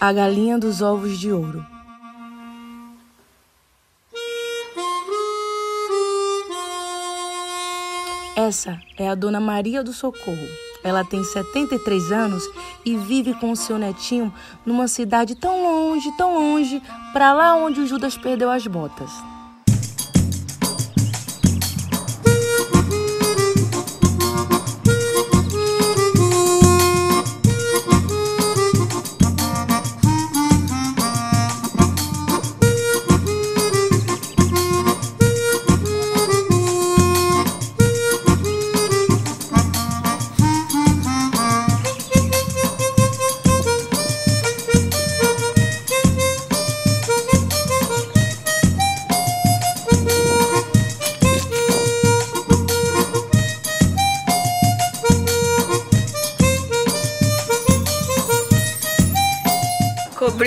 A Galinha dos Ovos de Ouro. Essa é a Dona Maria do Socorro. Ela tem 73 anos e vive com o seu netinho numa cidade tão longe, tão longe, para lá onde o Judas perdeu as botas.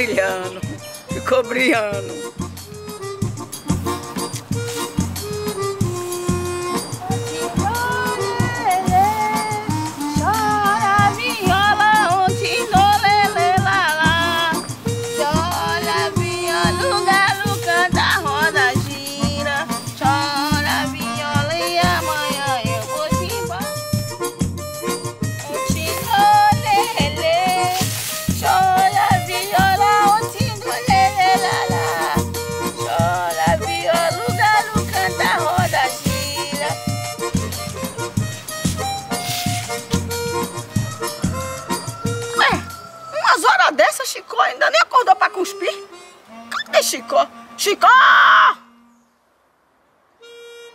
Brilhando, ficou brilhando. Chicó?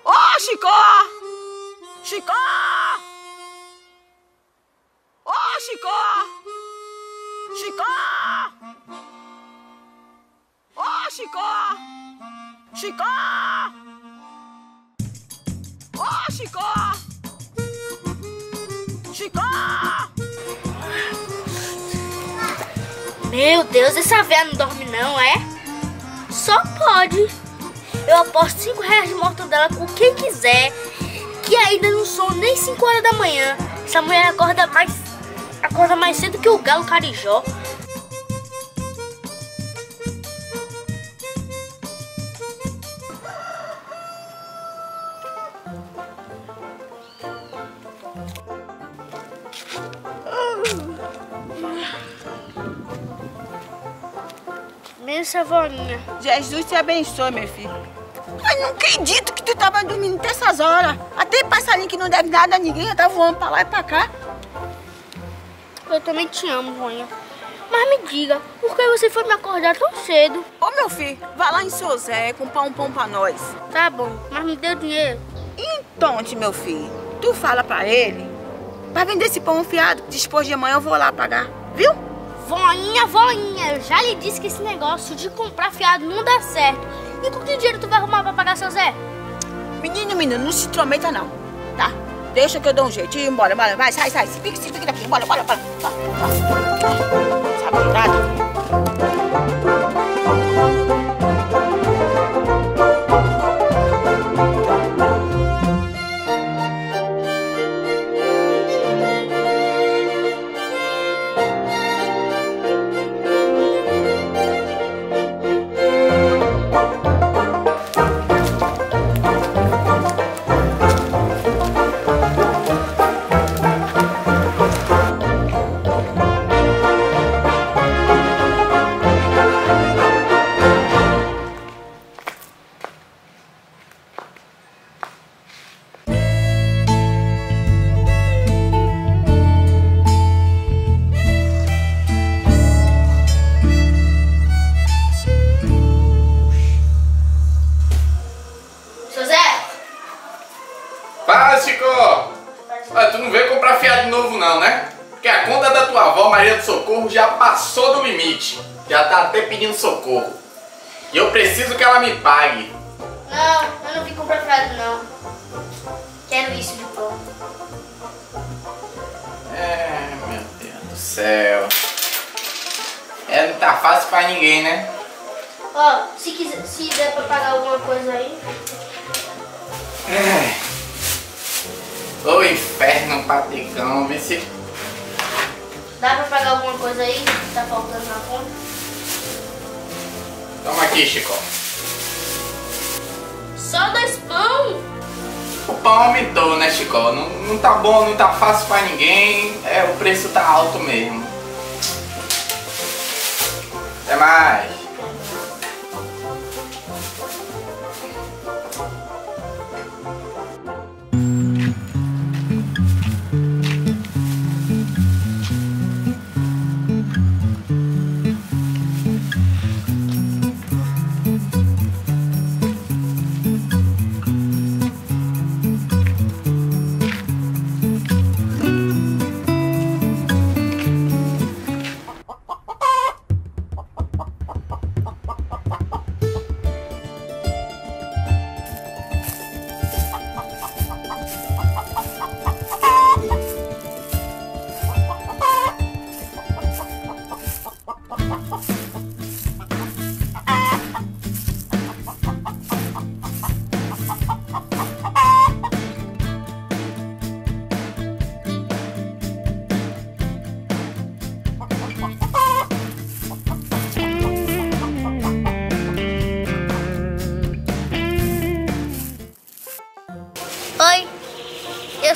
Ô, Chicó! Chicó! Ô, Chicó! Chicó! Ô, Chicó! Chicó! Ô, Chicó! Chicó! Meu Deus, essa véia não dorme não, é? Só pode. Eu aposto 5 reais de mortadela com quem quiser. Que ainda não são nem 5 horas da manhã. Essa mulher acorda mais. Acorda mais cedo que o galo carijó. Benção, voinha. Jesus te abençoe, meu filho. Ai, não acredito que tu tava dormindo até essas horas. Até passarinho que não deve nada a ninguém já tá voando pra lá e pra cá. Eu também te amo, voinha. Mas me diga, por que você foi me acordar tão cedo? Ô, meu filho, vai lá em seu Zé comprar um pão pra nós. Tá bom, mas me deu dinheiro. Então, meu filho, tu fala pra ele pra vender esse pão fiado. Depois de amanhã eu vou lá pagar, viu? Voinha, voinha, eu já lhe disse que esse negócio de comprar fiado não dá certo. E com que dinheiro tu vai arrumar pra pagar seu Zé? Menino, menino, não se intrometa não, tá? Deixa que eu dou um jeitinho, bora, bora, vai, sai, sai, se fica, se fica daqui, bora, bora, bora. Vai, vai. Sabe passou do limite. Já tá até pedindo socorro. E eu preciso que ela me pague. Não, eu não vim comprar fiado não. Quero isso de pão. É, meu Deus do céu. É, não tá fácil pra ninguém, né? Ó, se quiser, se der pra pagar alguma coisa aí. É. Ô inferno, patricão, vê se... Dá pra pagar alguma coisa aí que tá faltando na conta? Toma aqui, Chico. Só dois pão? O pão aumentou, né, Chico? Não, não tá bom, não tá fácil pra ninguém. É, o preço tá alto mesmo. Até mais.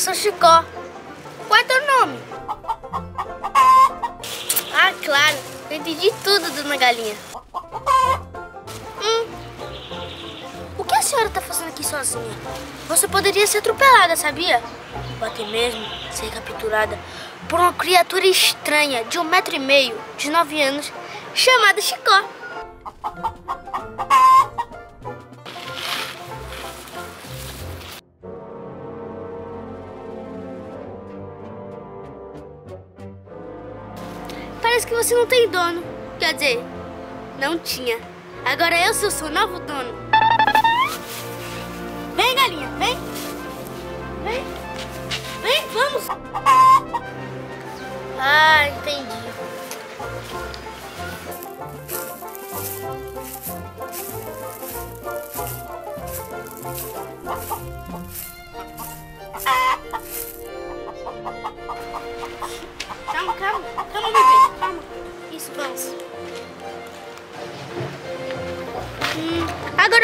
Sou Chicó. Qual é teu nome? Ah, claro, eu entendi tudo, dona Galinha. Hum, o que a senhora tá fazendo aqui sozinha? Você poderia ser atropelada, sabia? Ou mesmo ser capturada por uma criatura estranha de um metro e meio, de nove anos, chamada Chicó. Você não tem dono. Quer dizer, não tinha. Agora eu sou seu novo dono. Vem, galinha, vem. Vem. Vem, vamos. Ah, entendi. Calma, calma,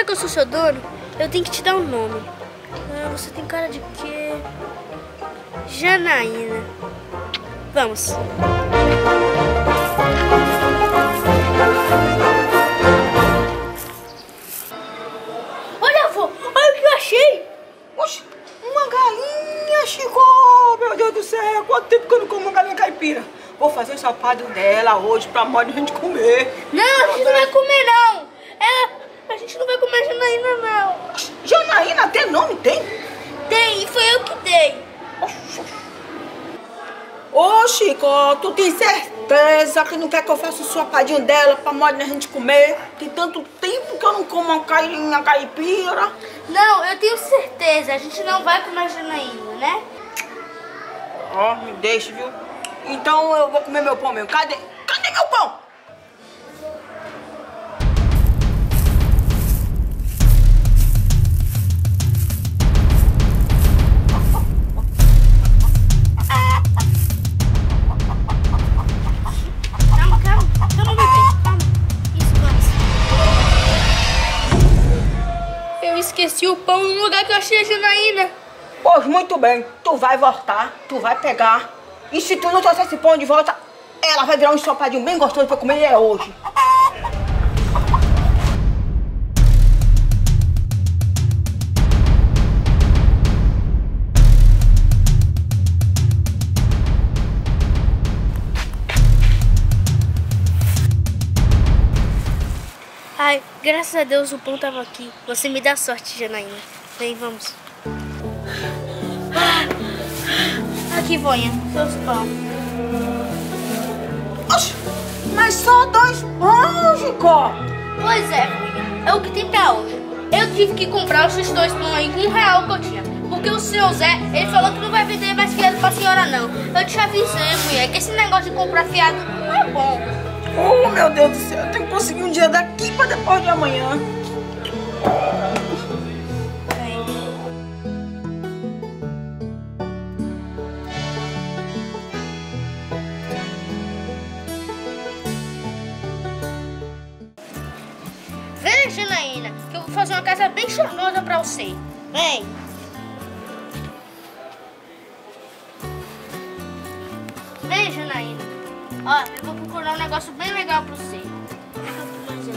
que eu sou seu dono, eu tenho que te dar um nome. Ah, você tem cara de quê? Janaína. Vamos. Olha, avô, olha o que eu achei. Oxe, uma galinha, Chico! Meu Deus do céu, quanto tempo que eu não como uma galinha caipira? Vou fazer um sapado dela hoje pra mãe a gente comer. Não, a gente não vai comer, não. É, a gente não vai comer Janaína, não. Janaína até nome tem? Tem, e foi eu que dei. Ô, Chico, tu tem certeza que não quer que eu faça o sapadinho dela pra mãe a gente comer? Tem tanto tempo que eu não como uma galinha caipira. Não, eu tenho certeza, a gente não vai comer Janaína, né? Ó, me deixa, viu? Então eu vou comer meu pão mesmo. Cadê? Cadê meu pão? Esqueci o pão no lugar que eu achei a Janaína. Pois muito bem, tu vai voltar, tu vai pegar. E se tu não trouxer esse pão de volta, ela vai virar um ensopadinho bem gostoso pra comer é hoje. Ai, graças a Deus o pão tava aqui. Você me dá sorte, Janaína. Vem, vamos. Ah, Aqui, voinha, seus pão. Oxe, mas só dois pães, Chico. Pois é, voinha. É o que tem pra hoje. Eu tive que comprar esses dois pão aí com um real que eu tinha. Porque o seu Zé, ele falou que não vai vender mais fiado pra senhora, não. Eu te avisei, mulher, que esse negócio de comprar fiado não é bom. Oh, meu Deus do céu, conseguir um dia daqui pra depois de amanhã. Janaína, que eu vou fazer uma casa bem charmosa pra você. Vem. Vem, Janaína. Ó, eu vou procurar um negócio bem legal pra você.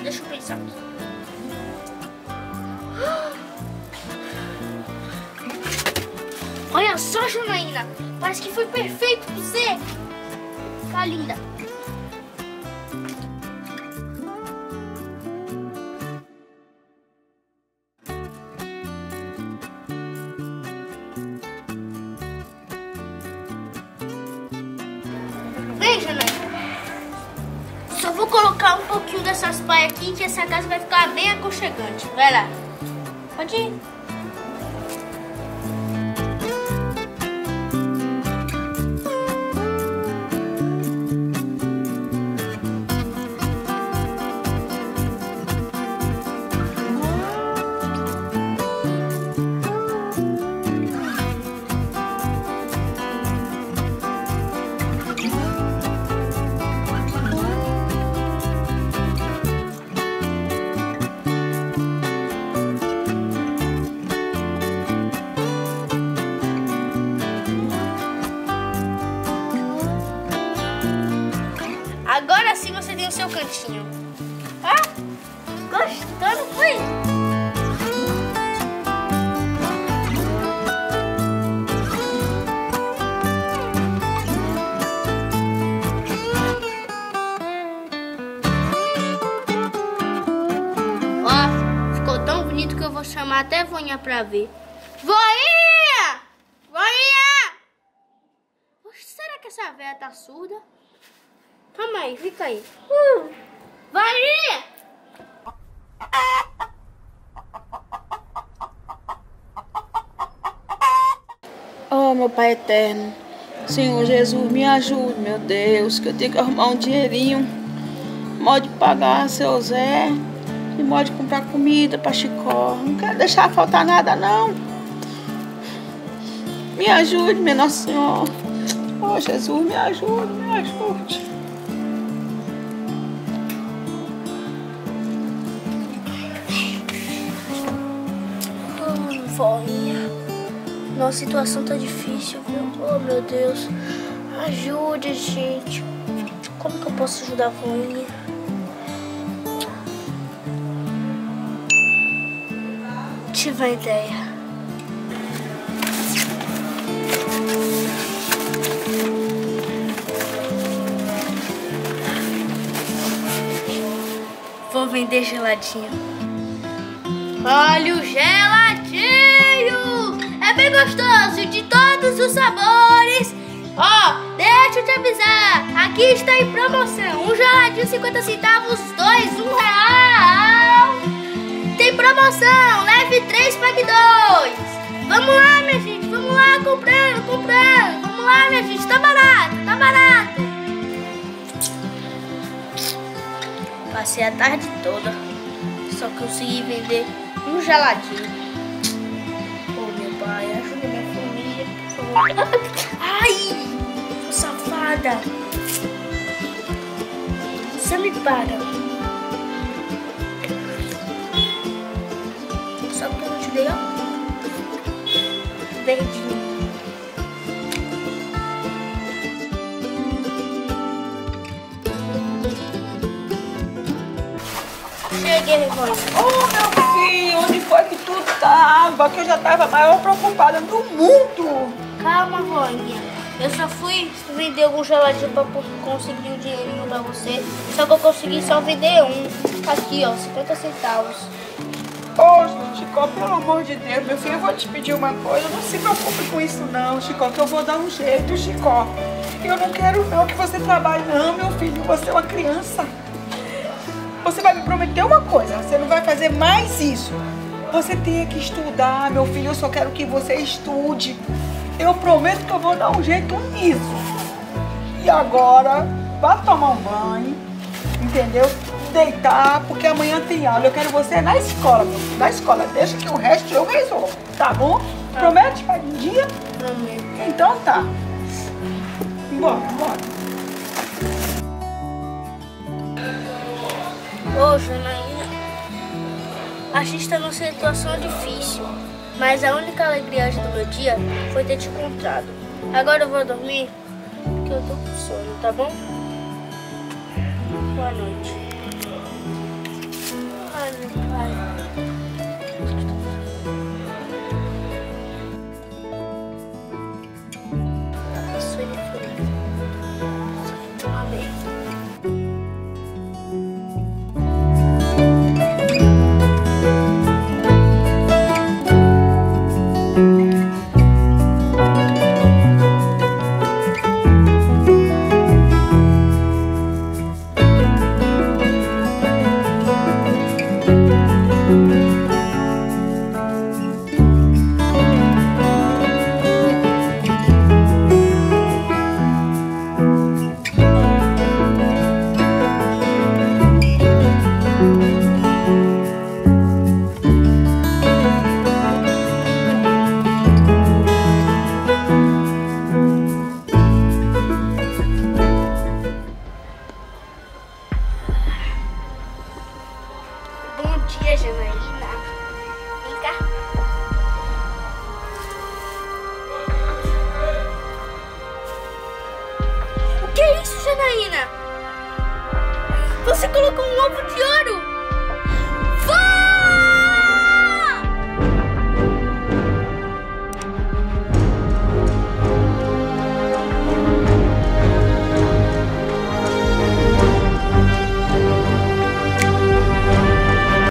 Deixa eu pensar aqui. Olha só, Janaína. Parece que foi perfeito pra você. Tá linda. Colocar um pouquinho dessas paias aqui que essa casa vai ficar bem aconchegante. Vai lá. Pode ir. Gostando, foi? Ó, ficou tão bonito que eu vou chamar até voinha pra ver. Voinha! Voinha! Será que essa velha tá surda? Calma aí, fica aí. Uh, vai! Oh, meu Pai eterno. Senhor Jesus, me ajude, meu Deus, que eu tenho que arrumar um dinheirinho. Modo de pagar seu Zé. E modo de comprar comida pra Chicó. Não quero deixar faltar nada, não. Me ajude, meu Nosso Senhor. Oh, Jesus, me ajude, me ajude. Voinha. Nossa situação tá difícil, viu? Oh, meu Deus. Ajude, gente. Como que eu posso ajudar a voinha? Tive uma ideia. Vou vender geladinho. Olha o geladinho! Gostoso, de todos os sabores. Ó, deixa eu te avisar, aqui está em promoção. Um geladinho 50 centavos, dois, um real. Tem promoção, leve três, pague dois. Vamos lá, minha gente, vamos lá, comprando, comprando. Vamos lá, minha gente, tá barato, tá barato. Passei a tarde toda, só consegui vender um geladinho. Ai, safada. Você me para. Só que eu não te dei, ó. Verdinho. Cheguei, voz. Oh, meu filho, onde foi que tu tava? Que eu já tava a maior preocupada do mundo. Calma, voinha. Eu só fui vender algum geladinho pra conseguir um dinheirinho pra você. Só que eu consegui só vender um. Aqui, ó, 50 centavos. Ô, Chicó, pelo amor de Deus, meu filho, eu vou te pedir uma coisa. Não se preocupe com isso, não, Chicó, que eu vou dar um jeito, Chicó. Eu não quero, não, que você trabalhe, não, meu filho. Você é uma criança. Você vai me prometer uma coisa: você não vai fazer mais isso. Você tem que estudar, meu filho. Eu só quero que você estude. Eu prometo que eu vou dar um jeito nisso. E agora, vá tomar um banho, entendeu? Deitar, porque amanhã tem aula. Eu quero você na escola, meu filho. Na escola. Deixa que o resto eu resolvo, tá bom? Promete para um dia? Prometo. Então tá. Bora, bora. Ô, Janaína. a gente está numa situação difícil, mas a única alegria hoje do meu dia foi ter te encontrado. Agora eu vou dormir, porque eu tô com sono, tá bom? Boa noite. Ai, meu pai. Dia, Janaína. Vem cá. O que é isso, Janaína? Você colocou um ovo de ouro!